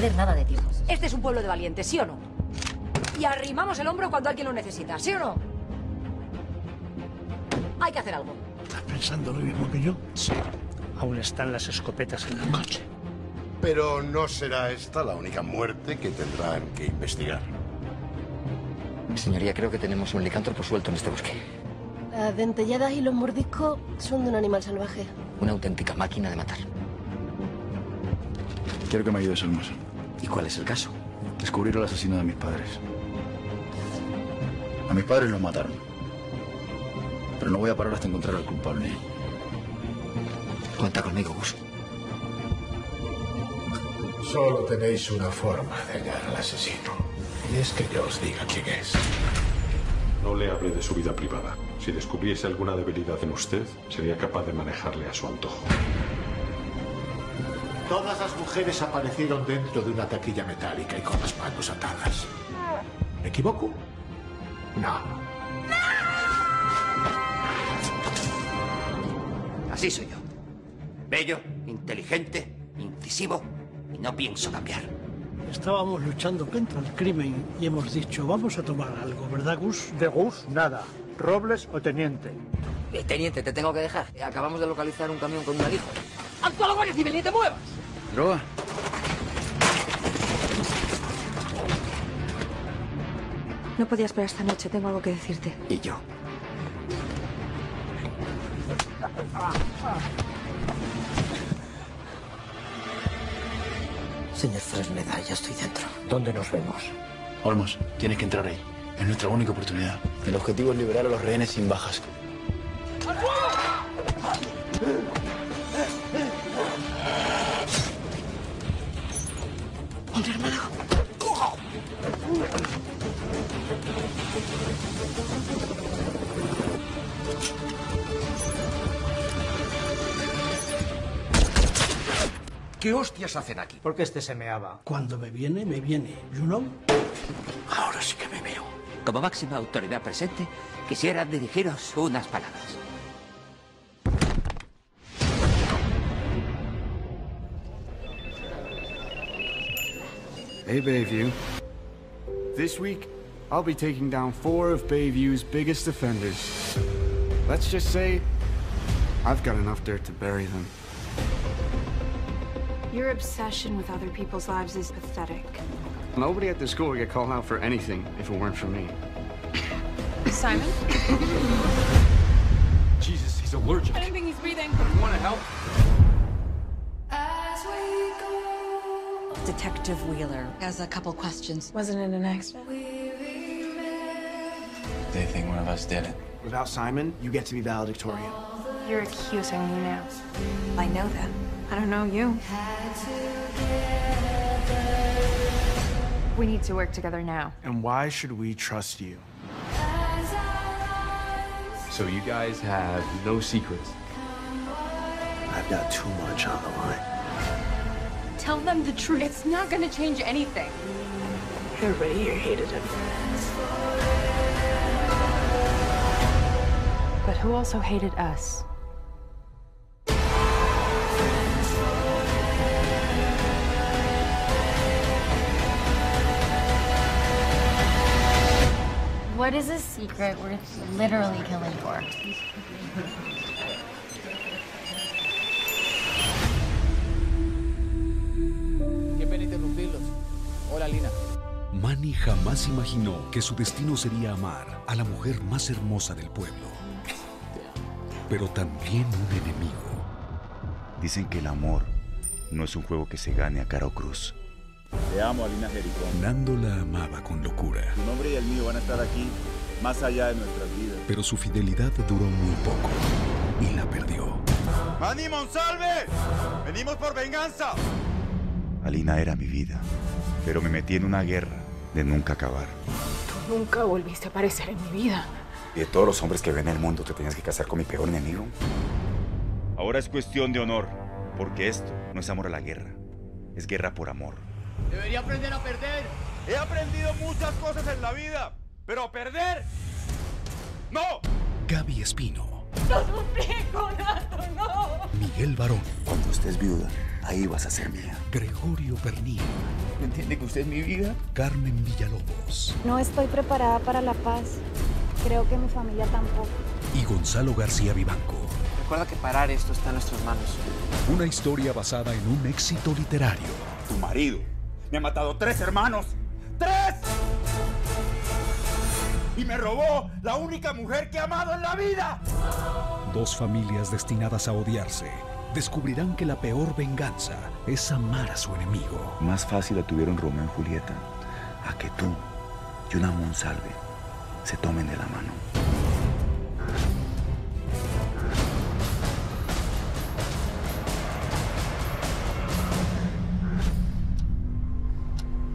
perder nada de tiempo. Este es un pueblo de valientes, ¿sí o no? Y arrimamos el hombro cuando alguien lo necesita, ¿sí o no? Hay que hacer algo. ¿Estás pensando lo mismo que yo? Sí. Aún están las escopetas en el coche. Pero no será esta la única muerte que tendrán que investigar. Señoría, creo que tenemos un licántropo suelto en este bosque. Las dentelladas y los mordiscos son de un animal salvaje. Una auténtica máquina de matar. Quiero que me ayudes, Olmos. ¿Y cuál es el caso? Descubrir el asesino de mis padres. A mis padres los mataron. Pero no voy a parar hasta encontrar al culpable. Cuenta conmigo, Gus. Solo tenéis una forma de hallar al asesino. Y es que yo os diga quién es. No le hable de su vida privada. Si descubriese alguna debilidad en usted, sería capaz de manejarle a su antojo. Todas las mujeres aparecieron dentro de una taquilla metálica y con las manos atadas. ¿Me equivoco? No. Así soy yo. Bello, inteligente, incisivo y no pienso cambiar. Estábamos luchando contra el crimen y hemos dicho, vamos a tomar algo, ¿verdad, Gus? De Gus, nada. Robles o teniente. Eh, teniente, te tengo que dejar. Acabamos de localizar un camión con un alijo. ¡Actúa la Guardia Civil, ni te muevas! ¿Droga? No podía esperar esta noche, tengo algo que decirte. Y yo. Señor Fresneda, ya estoy dentro. ¿Dónde nos vemos? Olmos, tienes que entrar ahí. Es nuestra única oportunidad. El objetivo es liberar a los rehenes sin bajas. ¿Qué hostias hacen aquí? Porque este se meaba. Cuando me viene, me viene. You know? Ahora sí que me veo. Como máxima autoridad presente, quisiera dirigiros unas palabras. Hey, Bayview. This week, I'll be taking down four of Bayview's biggest offenders. Let's just say, I've got enough dirt to bury them. Your obsession with other people's lives is pathetic. Nobody at the school would get called out for anything if it weren't for me. Simon? Jesus, he's allergic. I don't think he's breathing. You want to help? Detective Wheeler has a couple questions. Wasn't it an accident? They think one of us did it. Without Simon, you get to be valedictorian. You're accusing me now. I know that. I don't know you. We need to work together now. And why should we trust you? So you guys have no secrets. I've got too much on the line. Tell them the truth. It's not gonna change anything. Everybody here hated him. But who also hated us? What is a secret worth literally killing for? Qué pena interrumpirlos. Hola, Lina. Manny jamás imaginó que su destino sería amar a la mujer más hermosa del pueblo, pero también un enemigo. Dicen que el amor no es un juego que se gane a cara o cruz. Te amo, Alina Jericó. Nando la amaba con locura, Tu nombre y el mío van a estar aquí, más allá de nuestras vidas. pero su fidelidad duró muy poco y la perdió. ¡Manny Monsalve! ¡Venimos por venganza! Alina era mi vida, pero me metí en una guerra de nunca acabar. Tú nunca volviste a aparecer en mi vida. Y de todos los hombres que ven en el mundo, te tenías que casar con mi peor enemigo. Ahora es cuestión de honor, porque esto no es amor a la guerra, es guerra por amor. Debería aprender a perder. He aprendido muchas cosas en la vida, pero a perder... ¡No! Gaby Espino, ¡No, no, no! Miguel Barón, Cuando estés viuda, ahí vas a ser mía. Gregorio Pernil, ¿Me entiende que usted es mi vida? Carmen Villalobos No estoy preparada para la paz. Creo que mi familia tampoco. y Gonzalo García Vivanco. Recuerda que parar esto está en nuestras manos. Una historia basada en un éxito literario. Tu marido me ha matado tres hermanos. ¡Tres! Y me robó la única mujer que he amado en la vida. Dos familias destinadas a odiarse descubrirán que la peor venganza es amar a su enemigo. Más fácil la tuvieron Romeo y Julieta a que tú y una Monsalve se tomen de la mano.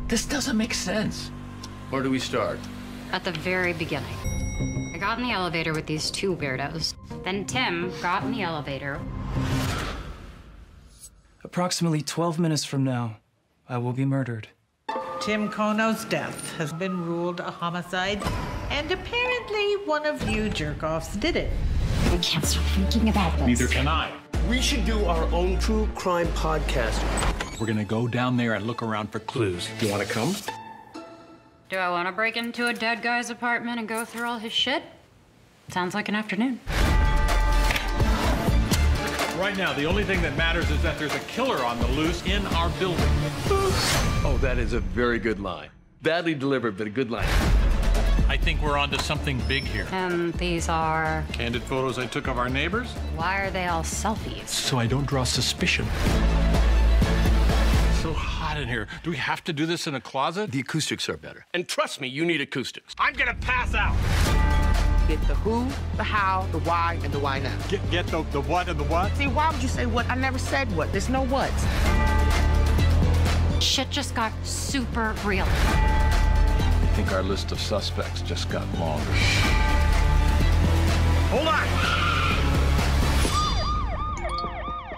This doesn't make sense. Where do we start? At the very beginning. I got in the elevator with these two weirdos. Then Tim got in the elevator. Approximately 12 minutes from now, I will be murdered. Tim Kono's death has been ruled a homicide, and apparently one of you jerk-offs did it. I can't stop thinking about this. Neither can I. We should do our own true crime podcast. We're gonna go down there and look around for clues. You wanna come? Do I want to break into a dead guy's apartment and go through all his shit? Sounds like an afternoon. Right now, the only thing that matters is that there's a killer on the loose in our building. Oh, that is a very good line. Badly delivered, but a good line. I think we're onto something big here. And these are. Candid photos I took of our neighbors? Why are they all selfies? So I don't draw suspicion. It's So hot in here. Do we have to do this in a closet? The acoustics are better. And trust me, you need acoustics. I'm gonna pass out. Get the who, the how, the why, and the why now. Get, get the, the what and the what? See, why would you say what? I never said what. There's no what. Shit just got super real. I think our list of suspects just got longer. Hold on!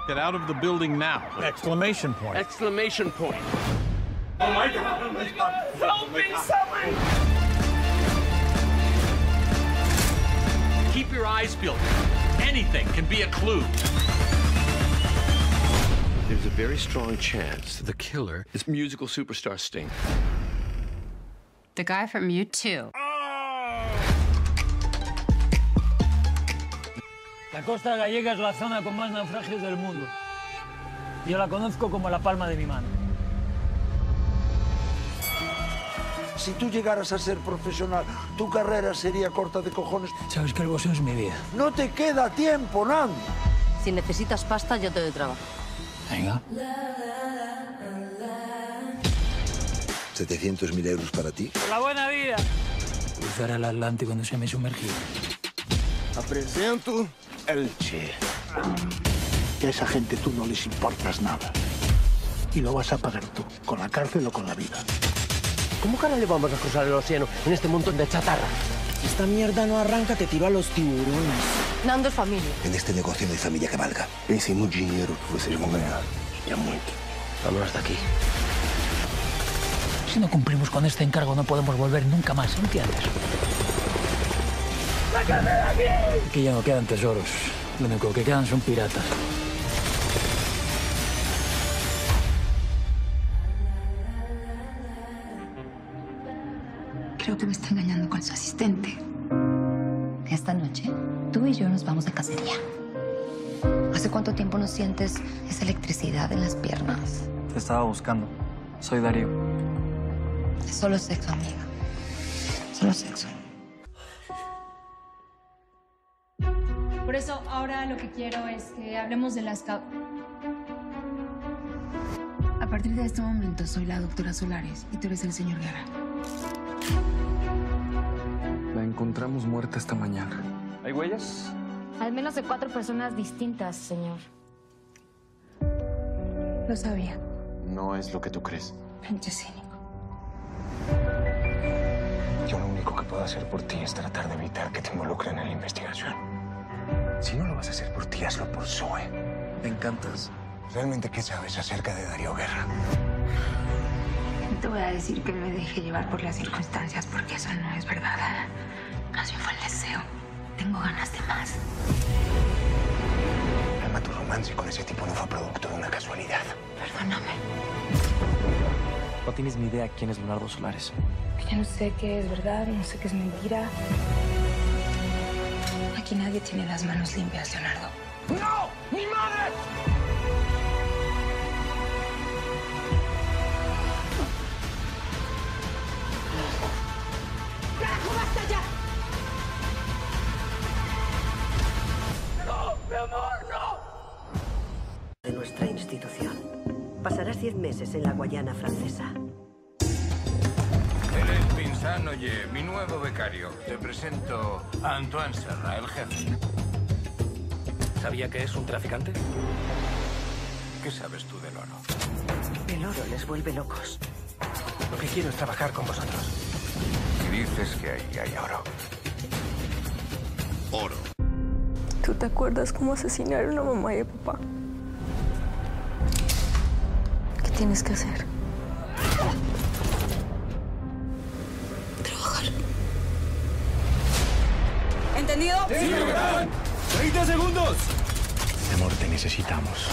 Get out of the building now. Exclamation point. Exclamation point. Oh my god! Oh my god! Help me, oh someone! Keep your eyes peeled. Anything can be a clue. There's a very strong chance the killer is musical superstar Sting. The guy from U2. La costa gallega es la zona con más naufragios del mundo. Yo la conozco como la palma de mi mano. Si tú llegaras a ser profesional, tu carrera sería corta de cojones. Sabes que el boxeo es mi vida. No te queda tiempo, Nan. Si necesitas pasta, yo te doy trabajo. Venga. 700.000 euros para ti. Por la buena vida. Cruzar el Atlántico no se me sumergió. Presento el Che. Que a esa gente tú no les importas nada. Y lo vas a pagar tú, con la cárcel o con la vida. ¿Cómo cara le vamos a cruzar el océano en este montón de chatarra? Esta mierda no arranca, te tiro a los tiburones. Nando es familia. En este negocio no hay familia que valga. Ese dinero que fuese real. Ya muerto. Vámonos de aquí. Si no cumplimos con este encargo, no podemos volver nunca más, ¿entiendes? ¡Sácame de aquí! Aquí ya no quedan tesoros. Lo único que quedan son piratas. Creo que me está engañando con su asistente. Esta noche, tú y yo nos vamos de cacería. ¿Hace cuánto tiempo no sientes esa electricidad en las piernas? Te estaba buscando. Soy Darío. Es solo sexo, amiga. Solo sexo. Por eso ahora lo que quiero es que hablemos de las cau- A partir de este momento soy la doctora Solares y tú eres el señor Guerra. La encontramos muerta esta mañana. ¿Hay huellas? Al menos de cuatro personas distintas, señor. Lo sabía. No es lo que tú crees. Pinche. Yo lo único que puedo hacer por ti es tratar de evitar que te involucren en la investigación. Si no lo vas a hacer por ti, hazlo por Zoe. Me encantas. ¿Realmente qué sabes acerca de Darío Guerra? No te voy a decir que me dejé llevar por las circunstancias porque eso no es verdad. Más bien fue el deseo. Tengo ganas de más. Calma tu romance con ese tipo no fue producto de una casualidad. Perdóname. No tienes ni idea quién es Leonardo Solares. Ya no sé qué es verdad, no sé qué es mentira. Aquí nadie tiene las manos limpias, Leonardo. Meses en la Guayana francesa. Él es Vincent Oye, mi nuevo becario. Te presento a Antoine Serra, el jefe. ¿Sabía que es un traficante? ¿Qué sabes tú del oro? El oro les vuelve locos. Lo que quiero es trabajar con vosotros. Y dices que ahí hay oro. Oro. ¿Tú te acuerdas cómo asesinaron a mamá y a papá? ¿Qué tienes que hacer? Trabajar. ¿Entendido? ¡Sí, capitán! ¡30 segundos! Amor, te necesitamos.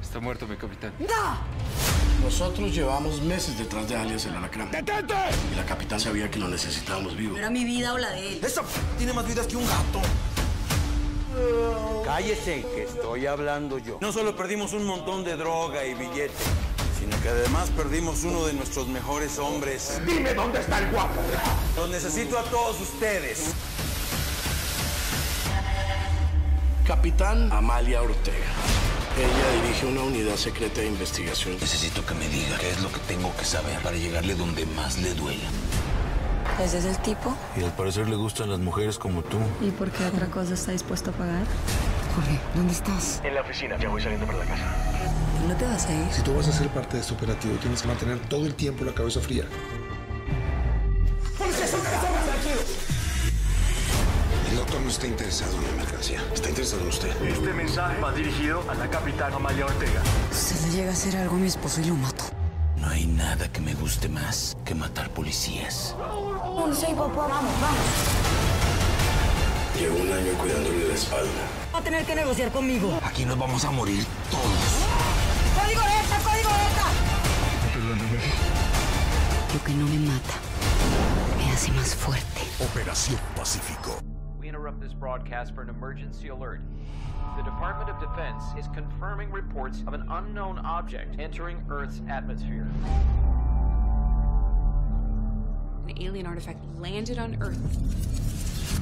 Está muerto mi capitán. ¡No! Nosotros llevamos meses detrás de alias el alacrán. ¡Detente! Y la capitán sabía que lo necesitábamos vivo. ¿Era mi vida o la de él? ¡Eso tiene más vidas que un gato! Cállese, que estoy hablando yo. No solo perdimos un montón de droga y billetes, sino que además perdimos uno de nuestros mejores hombres. ¡Dime dónde está el guapo! Los necesito a todos ustedes. Capitán Amalia Ortega. Ella dirige una unidad secreta de investigación. Necesito que me diga qué es lo que tengo que saber para llegarle donde más le duela. ¿Ese es el tipo? Y al parecer le gustan las mujeres como tú. ¿Y por qué otra cosa está dispuesto a pagar? Jorge, ¿dónde estás? En la oficina, ya voy saliendo para la casa. ¿No te vas a ir? Si tú vas a ser parte de este operativo, tienes que mantener todo el tiempo la cabeza fría. No está interesado en la mercancía. Está interesado en usted. Este mensaje va dirigido a la capitán Amalia Ortega. Si le llega a hacer algo a mi esposo y lo mato. No hay nada que me guste más que matar policías. No sé, papá. Vamos, vamos. Llevo un año cuidándole la espalda. Va a tener que negociar conmigo. Aquí nos vamos a morir todos. ¡Código ETA! ¡Código ETA! Perdóname. Lo que no me mata me hace más fuerte. Operación Pacífico. We interrupt this broadcast for an emergency alert. The Department of Defense is confirming reports of an unknown object entering Earth's atmosphere. An alien artifact landed on Earth.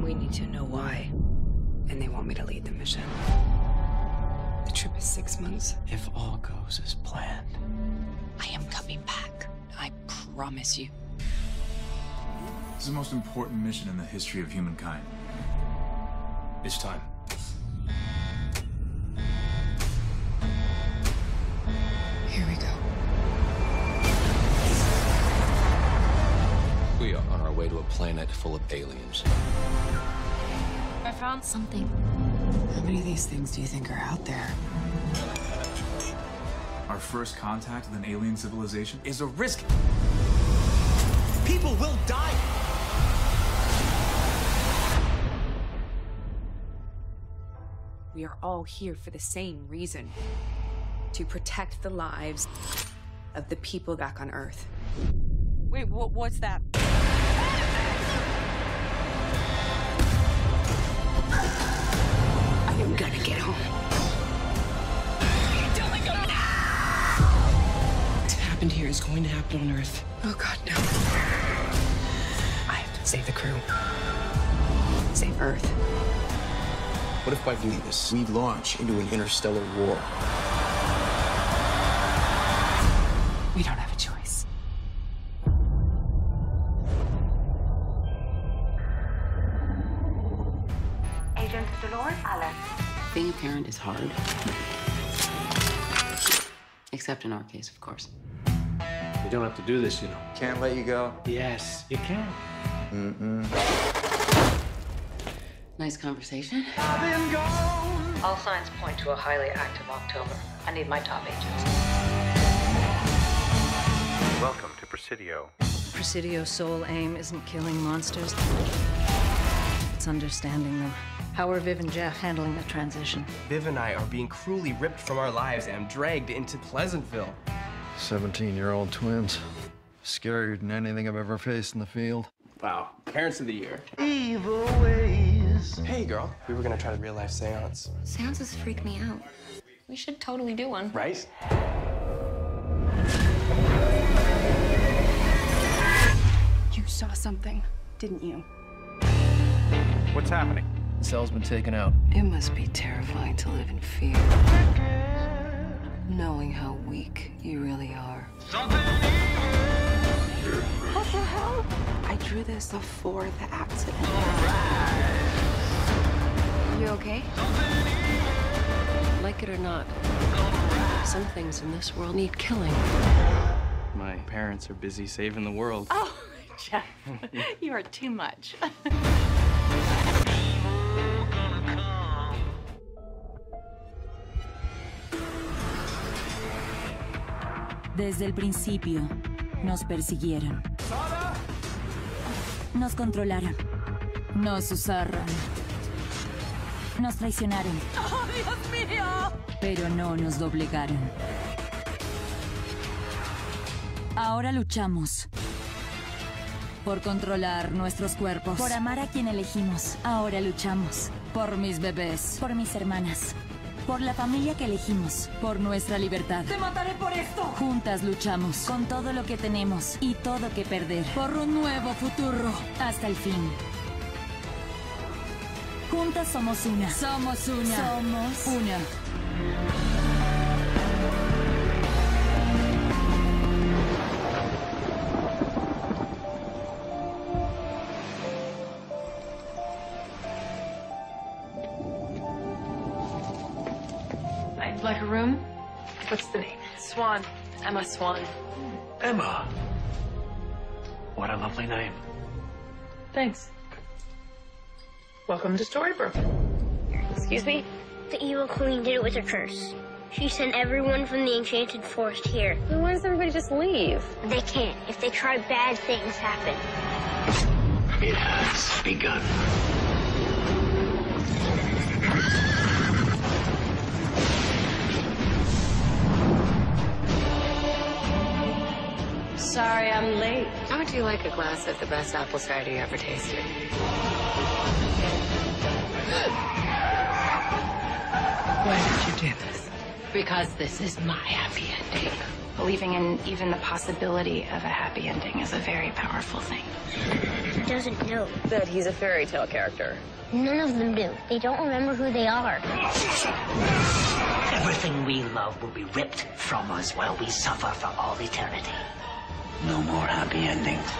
We need to know why. And they want me to lead the mission. The trip is six months. If all goes as planned. I am coming back. I promise you. This is the most important mission in the history of humankind. It's time. Here we go. We are on our way to a planet full of aliens. I found something. How many of these things do you think are out there? Our first contact with an alien civilization is a risk. People will die. We are all here for the same reason to protect the lives of the people back on Earth. Wait, what, what's that? I am gonna get home. What happened here is going to happen on Earth. Oh God, no. I have to save the crew. Save Earth. What if by doing this, we launch into an interstellar war? We don't have a choice. Agent Dolores Allen. Being a parent is hard. Except in our case, of course. You don't have to do this, you know. Can't let you go. Yes, you can. Mm-mm. Nice conversation. All signs point to a highly active October. I need my top agents. Welcome to Presidio. Presidio's sole aim isn't killing monsters, it's understanding them. How are Viv and Jeff handling the transition? Viv and I are being cruelly ripped from our lives and dragged into Pleasantville. 17 year old twins. Scarier than anything I've ever faced in the field. Wow, Parents of the Year. Evil ways. Hey, girl. We were gonna try the real life seance. Seances freak me out. We should totally do one. Right? You saw something, didn't you? What's happening? The cell's been taken out. It must be terrifying to live in fear. Knowing how weak you really are. What the hell? I drew this before the accident. You okay? Like it or not, some things in this world need killing. My parents are busy saving the world. Oh, Jeff, you are too much. Desde el principio, nos persiguieron. Nos controlaron. Nos usaron. Nos traicionaron. ¡Oh, Dios mío! Pero no nos doblegaron. Ahora luchamos. Por controlar nuestros cuerpos. Por amar a quien elegimos. Ahora luchamos. Por mis bebés. Por mis hermanas. Por la familia que elegimos. Por nuestra libertad. ¡Te mataré por esto! Juntas luchamos. Con todo lo que tenemos. Y todo que perder. Por un nuevo futuro. Hasta el fin. Juntas somos una. Somos una. Somos una. I'd like a room. What's the name? Swan. Emma Swan. Emma. What a lovely name. Thanks. Welcome to Storybrooke. Excuse me? The evil queen did it with a curse. She sent everyone from the enchanted forest here. Then why does everybody just leave? They can't. If they try, bad things happen. It has begun. Sorry, I'm late. How would you like a glass of the best apple cider you ever tasted? Why did you do this? Because this is my happy ending. Believing in even the possibility of a happy ending is a very powerful thing. He doesn't know. That he's a fairy tale character. None of them do. They don't remember who they are. Everything we love will be ripped from us while we suffer for all eternity. No more happy endings.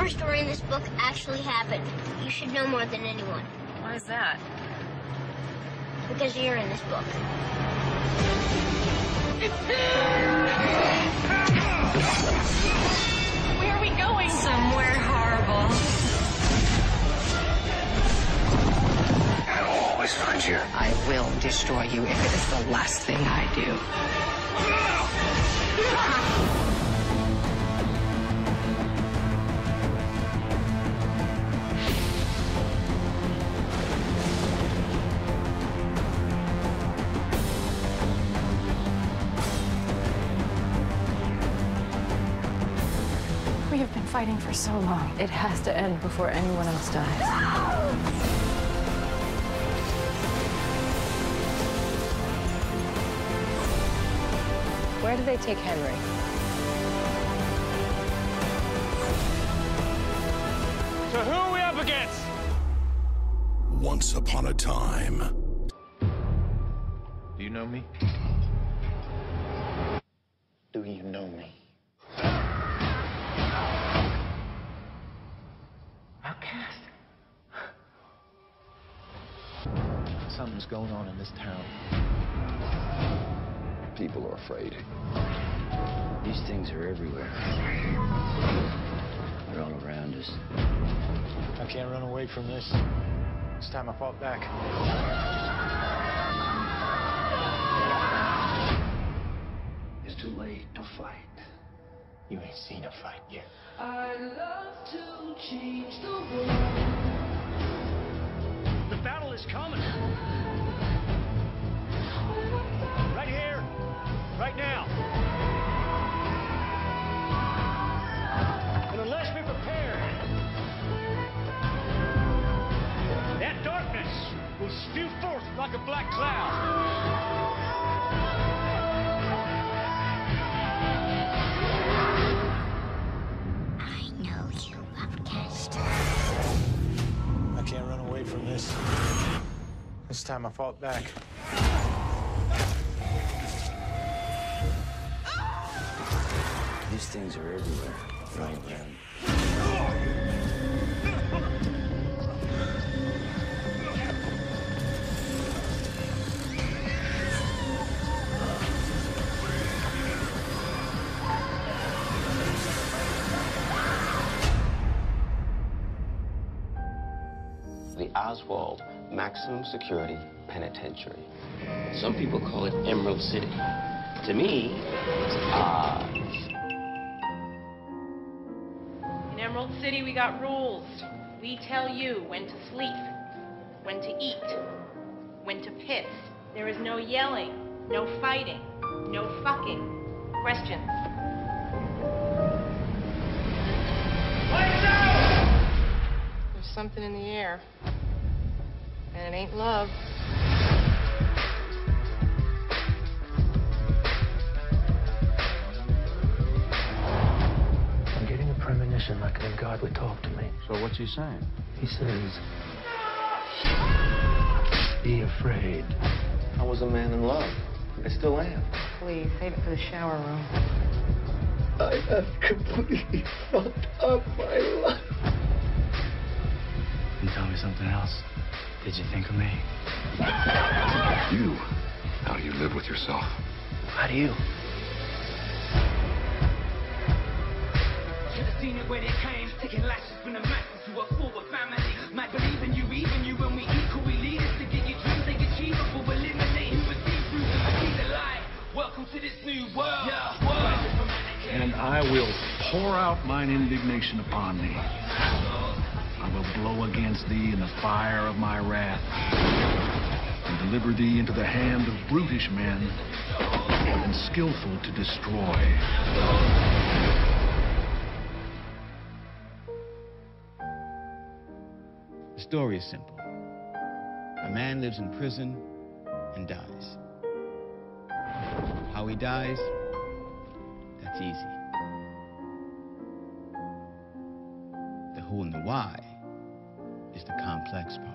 Every story in this book actually happened. You should know more than anyone. Why is that? Because you're in this book. Where are we going? Somewhere horrible. I'll always find you. I will destroy you if it is the last thing I do. fighting for so long. It has to end before anyone else dies. Where do they take Henry? So who are we up against? Once upon a time. Do you know me? This town. People are afraid. These things are everywhere. They're all around us. I can't run away from this. It's time I fought back. It's too late to fight. You ain't seen a fight yet. I love to change the world. The battle is coming. Right here, right now. And unless we're prepared, that darkness will spew forth like a black cloud. This. Time I fought back. These things are everywhere, right? Maximum Security Penitentiary. Some people call it Emerald City. To me, it's Oz. In Emerald City, we got rules. We tell you when to sleep, when to eat, when to piss. There is no yelling, no fighting, no fucking. Questions? There's something in the air. And it ain't love. I'm getting a premonition like an God would talk to me. So what's he saying? He says, Be afraid. I was a man in love. I still am. Please, save it for the shower room. I have completely fucked up my life. And tell me something else. Did you think of me? You. How do you live with yourself? How do you? Should've seen it where they came, taking lashes from the masses to a forward family. Might believe in you, even you, when we equal, we leaders to get your dreams achievable. Eliminate who was see through. I see the light. Welcome to this new world. Yeah, world. and I will pour out mine indignation upon thee. Blow against thee in the fire of my wrath, and deliver thee into the hand of brutish men and skillful to destroy. The story is simple. A man lives in prison and dies. How he dies, that's easy. The who and the why complex